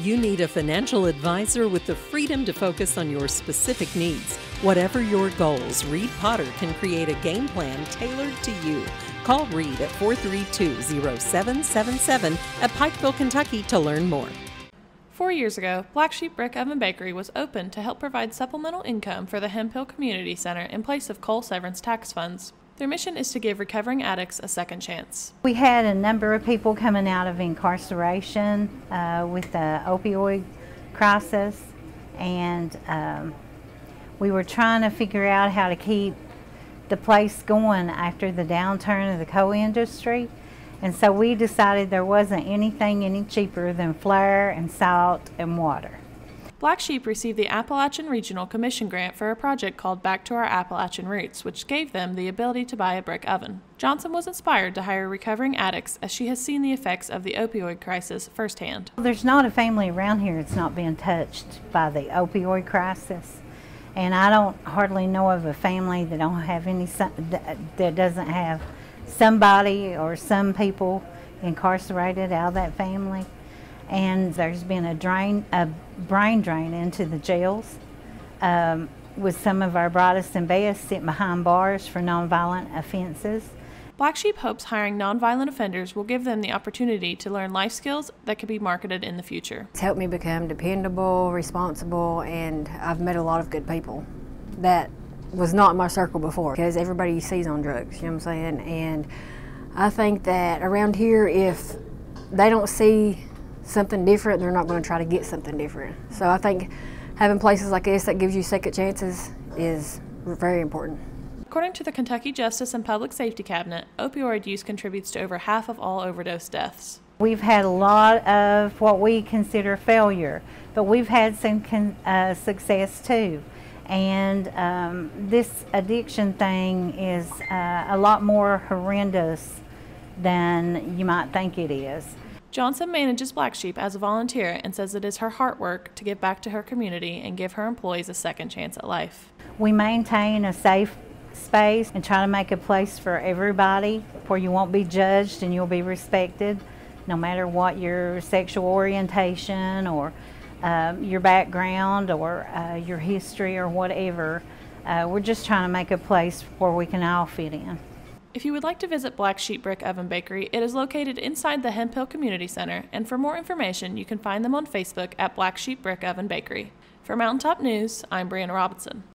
You need a financial advisor with the freedom to focus on your specific needs. Whatever your goals, Reed Potter can create a game plan tailored to you. Call Reed at 432 0777 at Pikeville, Kentucky to learn more. Four years ago, Black Sheep Brick Oven Bakery was opened to help provide supplemental income for the Hemphill Community Center in place of coal severance tax funds. Their mission is to give recovering addicts a second chance. We had a number of people coming out of incarceration uh, with the opioid crisis, and um, we were trying to figure out how to keep the place going after the downturn of the coal industry. And so we decided there wasn't anything any cheaper than flour and salt and water. Black Sheep received the Appalachian Regional Commission grant for a project called Back to Our Appalachian Roots, which gave them the ability to buy a brick oven. Johnson was inspired to hire recovering addicts as she has seen the effects of the opioid crisis firsthand. There's not a family around here that's not been touched by the opioid crisis. And I don't hardly know of a family that don't have any that doesn't have somebody or some people incarcerated out of that family and there's been a drain, a brain drain into the jails. Um, with some of our brightest and best sitting behind bars for nonviolent offenses. Black Sheep hopes hiring nonviolent offenders will give them the opportunity to learn life skills that could be marketed in the future. It's helped me become dependable, responsible, and I've met a lot of good people that was not in my circle before because everybody sees on drugs, you know what I'm saying? And I think that around here, if they don't see something different, they're not going to try to get something different. So I think having places like this that gives you second chances is very important. According to the Kentucky Justice and Public Safety Cabinet, opioid use contributes to over half of all overdose deaths. We've had a lot of what we consider failure, but we've had some uh, success too. And um, this addiction thing is uh, a lot more horrendous than you might think it is. Johnson manages Black Sheep as a volunteer and says it is her heart work to give back to her community and give her employees a second chance at life. We maintain a safe space and try to make a place for everybody where you won't be judged and you'll be respected no matter what your sexual orientation or um, your background or uh, your history or whatever. Uh, we're just trying to make a place where we can all fit in. If you would like to visit Black Sheep Brick Oven Bakery, it is located inside the Hemphill Community Center, and for more information, you can find them on Facebook at Black Sheep Brick Oven Bakery. For Mountaintop News, I'm Brianna Robinson.